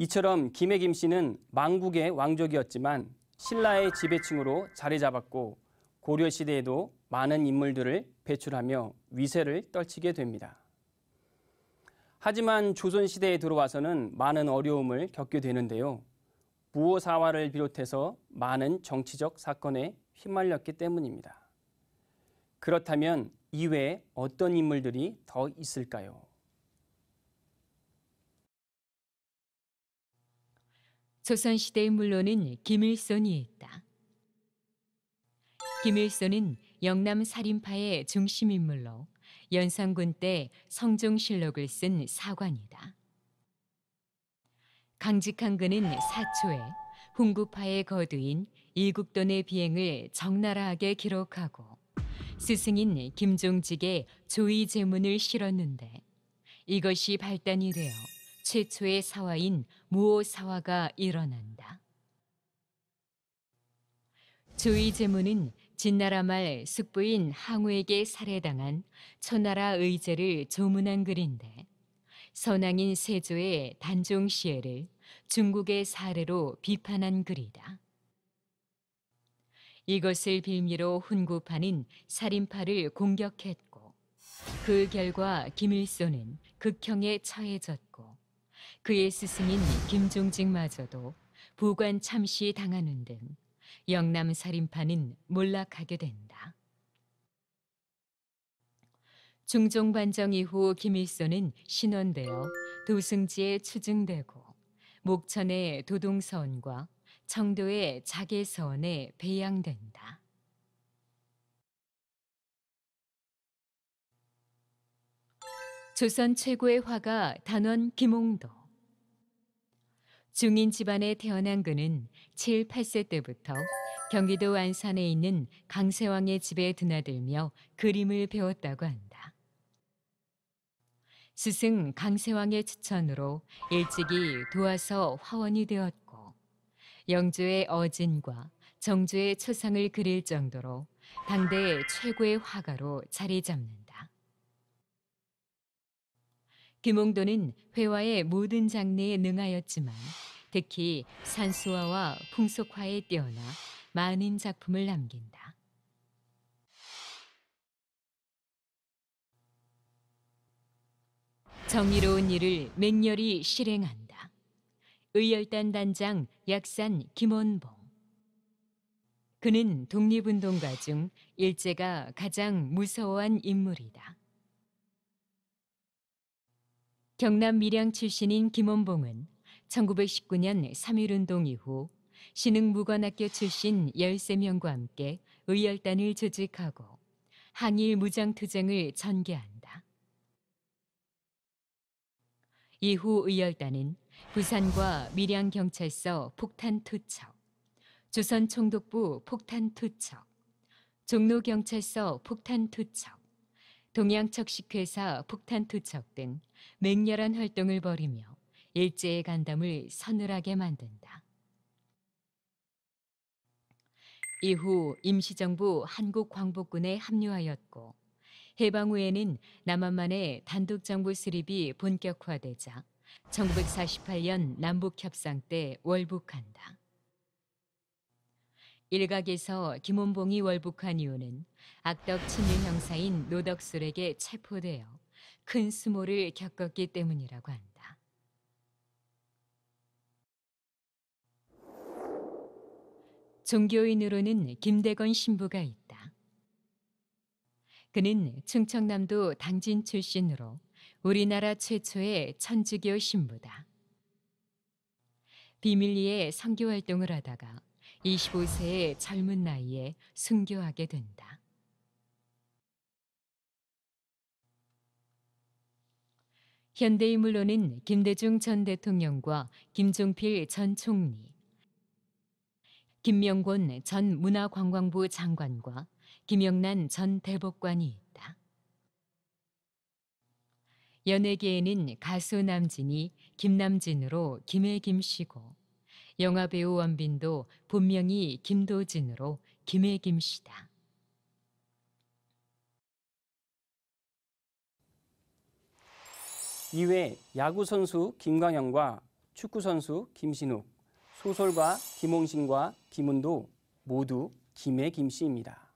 이처럼 김해 김 씨는 망국의 왕족이었지만 신라의 지배층으로 자리 잡았고 고려 시대에도 많은 인물들을 배출하며 위세를 떨치게 됩니다. 하지만 조선 시대에 들어와서는 많은 어려움을 겪게 되는데요. 부호사화를 비롯해서 많은 정치적 사건에 휘말렸기 때문입니다. 그렇다면 이외에 어떤 인물들이 더 있을까요? 조선시대의 물론은 김일손이 있다. 김일손은 영남 살인파의 중심 인물로 연산군 때 성종실록을 쓴 사관이다. 강직한 그는 사초에 훈구파의 거두인 이국돈의 비행을 적나라하게 기록하고 스승인 김종직의 조의 제문을 실었는데 이것이 발단이 되어 최초의 사화인 무호 사화가 일어난다. 조의 제문은 진나라 말 숙부인 항우에게 살해당한 초나라 의제를 조문한 글인데 선왕인 세조의 단종 시해를 중국의 사례로 비판한 글이다. 이것을 빌미로 훈구파는 살인파를 공격했고 그 결과 김일소는 극형에 처해졌고 그의 스승인 김종직마저도 부관 참시 당하는 등 영남 살인파는 몰락하게 된다. 중종 반정 이후 김일소는 신원되어 도승지에 추증되고 목천의 도동서원과 청도의 자계서원에 배양된다. 조선 최고의 화가 단원 김홍도. 중인 집안에 태어난 그는 7, 8세 때부터 경기도 안산에 있는 강세왕의 집에 드나들며 그림을 배웠다고 한다. 스승 강세왕의 추천으로 일찍이 도와서 화원이 되었고 영주의 어진과 정주의 초상을 그릴 정도로 당대 최고의 화가로 자리 잡는다. 김홍도는 회화의 모든 장르에 능하였지만 특히 산수화와 풍속화에 뛰어나 많은 작품을 남긴다. 정의로운 일을 맹렬히 실행한다. 의열단 단장 약산 김원봉. 그는 독립운동가 중 일제가 가장 무서워한 인물이다. 경남 밀양 출신인 김원봉은 1919년 3.1운동 이후 신흥무관학교 출신 13명과 함께 의열단을 조직하고 항일 무장투쟁을 전개한다. 이후 의열단은 부산과 밀양경찰서 폭탄투척, 조선총독부 폭탄투척, 종로경찰서 폭탄투척, 동양척식회사 폭탄투척 등 맹렬한 활동을 벌이며 일제의 간담을 서늘하게 만든다. 이후 임시정부 한국광복군에 합류하였고 해방 후에는 남한만의 단독정부 수립이 본격화되자 1948년 남북협상 때 월북한다. 일각에서 김원봉이 월북한 이유는 악덕 친일 형사인 노덕술에게 체포되어 큰 수모를 겪었기 때문이라고 한다. 종교인으로는 김대건 신부가 있다. 그는 충청남도 당진 출신으로 우리나라 최초의 천주교 신부다. 비밀리에 선교 활동을 하다가 25세의 젊은 나이에 순교하게 된다. 현대인물로는 김대중 전 대통령과 김종필 전 총리, 김명곤 전 문화관광부 장관과 김영란 전 대법관이 있다. 연예계에는 가수 남진이 김남진으로 김혜김씨고 영화배우 원빈도 본명이 김도진으로 김혜김씨다. 이외 야구 선수 김광현과 축구 선수 김신욱, 소설가 김홍신과 김은도 모두 김의 김씨입니다.